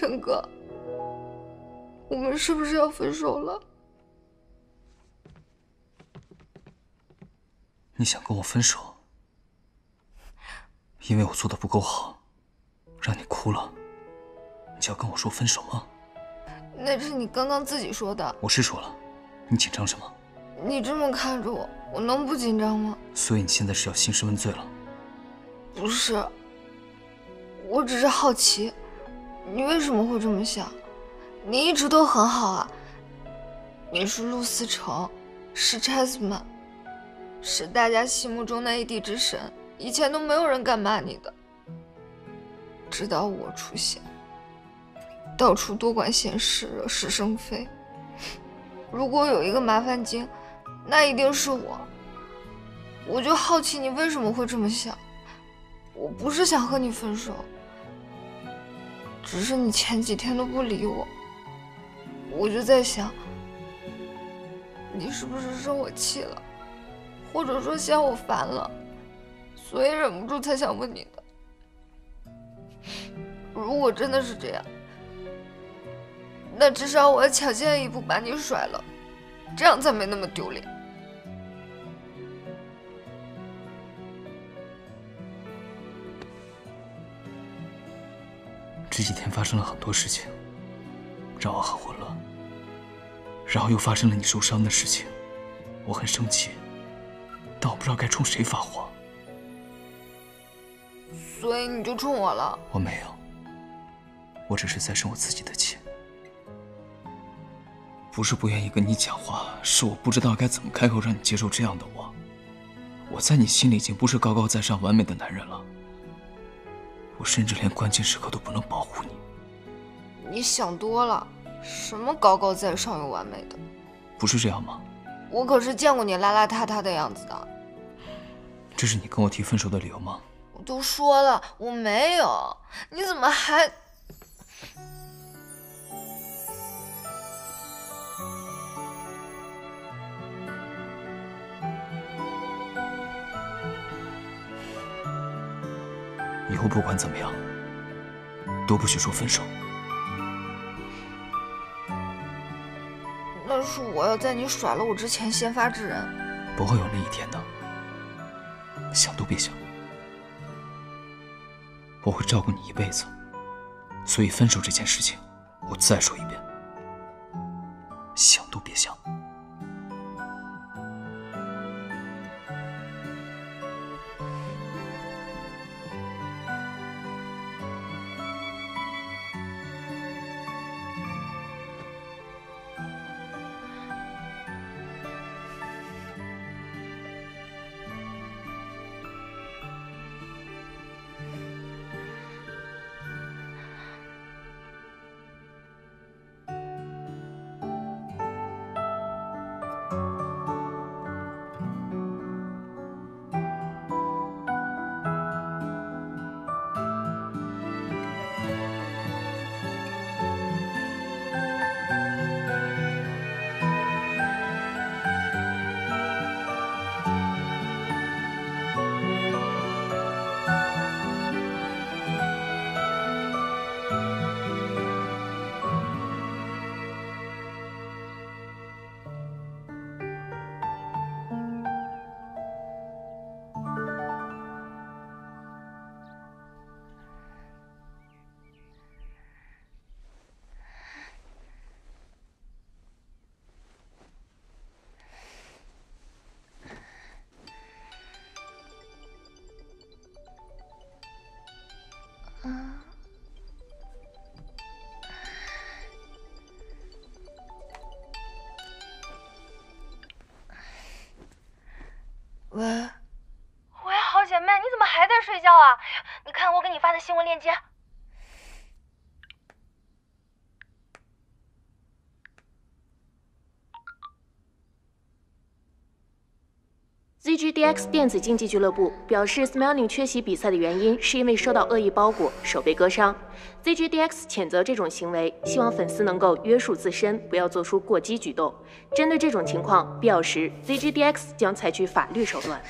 陈哥，我们是不是要分手了？你想跟我分手，因为我做的不够好，让你哭了，你就要跟我说分手吗？那是你刚刚自己说的。我是说了，你紧张什么？你这么看着我，我能不紧张吗？所以你现在是要兴师问罪了？不是，我只是好奇，你为什么会这么想？你一直都很好啊，你是陆思成，是 Chessman，是大家心目中的 AD 之神，以前都没有人敢骂你的，直到我出现，到处多管闲事，惹是生非。如果有一个麻烦精，那一定是我。我就好奇你为什么会这么想。我不是想和你分手，只是你前几天都不理我，我就在想，你是不是生我气了，或者说嫌我烦了，所以忍不住才想问你的。如果真的是这样，那至少我要抢先一步把你甩了，这样才没那么丢脸。这几天发生了很多事情，让我很混乱。然后又发生了你受伤的事情，我很生气，但我不知道该冲谁发火。所以你就冲我了？我没有，我只是在生我自己的气。不是不愿意跟你讲话，是我不知道该怎么开口让你接受这样的我。我在你心里已经不是高高在上、完美的男人了。我甚至连关键时刻都不能保护你。你想多了，什么高高在上又完美的？不是这样吗？我可是见过你邋邋遢遢的样子的。这是你跟我提分手的理由吗？我都说了我没有，你怎么还？以后不管怎么样，都不许说分手。那是我要在你甩了我之前先发制人。不会有那一天的，想都别想。我会照顾你一辈子，所以分手这件事情，我再说一遍，想都别想。你看我给你发的新闻链接。ZGDX 电子竞技俱乐部表示，Smelling 缺席比赛的原因是因为受到恶意包裹，手被割伤。ZGDX 谴责这种行为，希望粉丝能够约束自身，不要做出过激举动。针对这种情况，必要时 ZGDX 将采取法律手段。